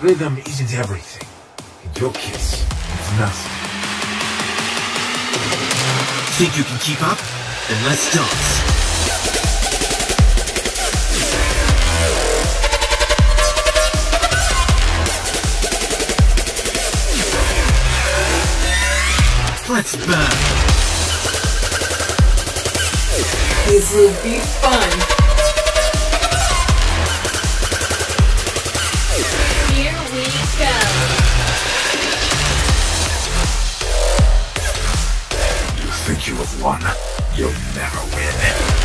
Rhythm isn't everything. And your kiss is nothing. Think you can keep up? Then let's dance. Let's burn. This will be fun. Won? You'll never win.